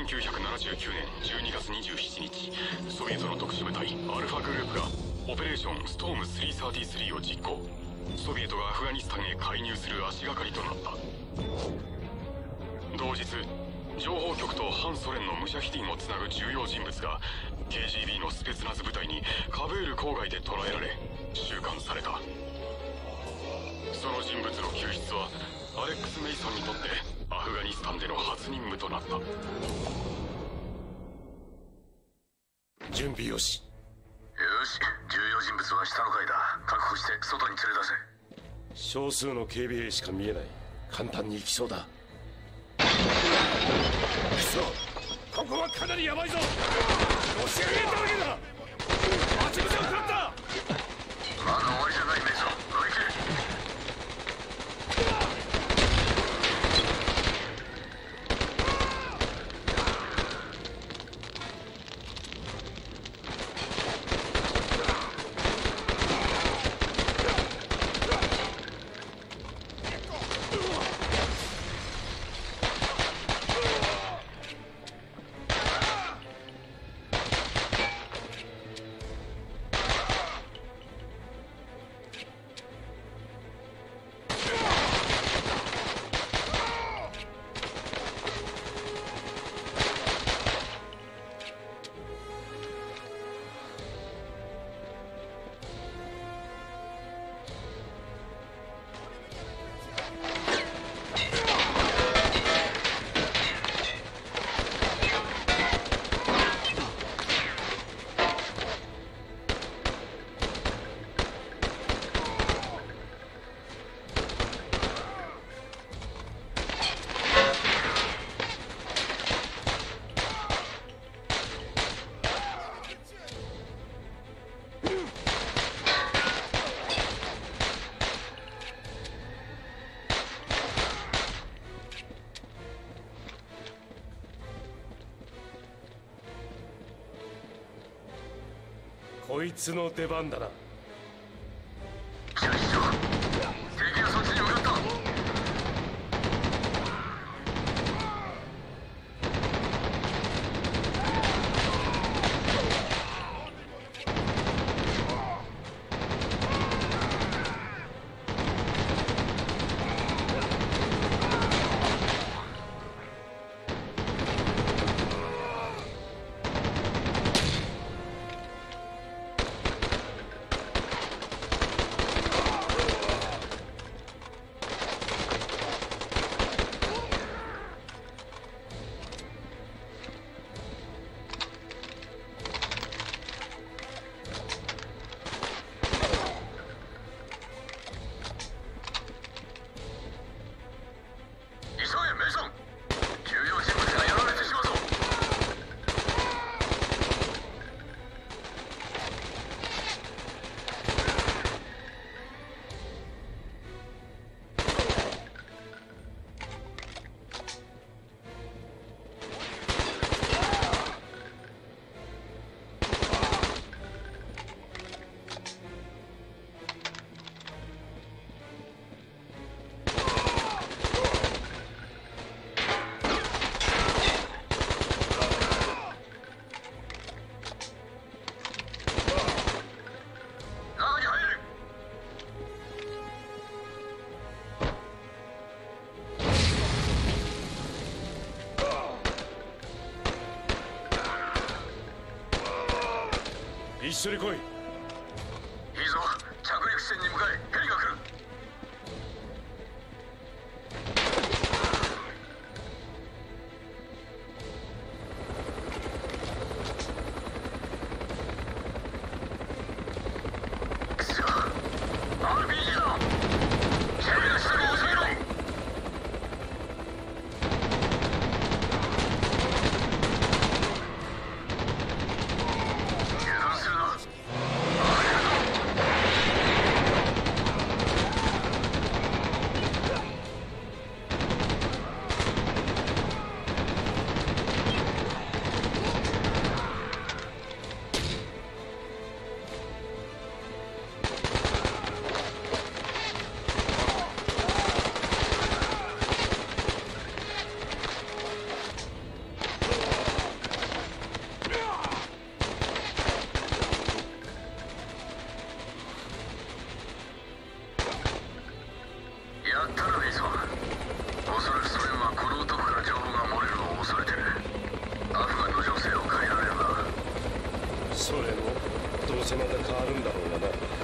1979年12月27日ソビエトの特殊部隊アルファグループがオペレーションストーム333を実行。ソビエトがアフガニスタンへ介入する足がかりとなった。同日情報局と反ソ連のムシャヒディンをつなぐ重要人物が KGB のスペツナズ部隊にカブール郊外で捕らえられ収監された。その人物の救出はアレックス・メイソンにとってフガニスタンでの初任務となった。準備よし。よし。重要人物は下の階だ。確保して外に連れ出せ。少数の警備兵しか見えない。簡単に行きそうだ。クソここはかなりヤバいぞ。押し上げたわけだこいつの出番だな。一緒に来い。いいぞ。着陸船に向かえ。ヘリが変わるんだろうがな。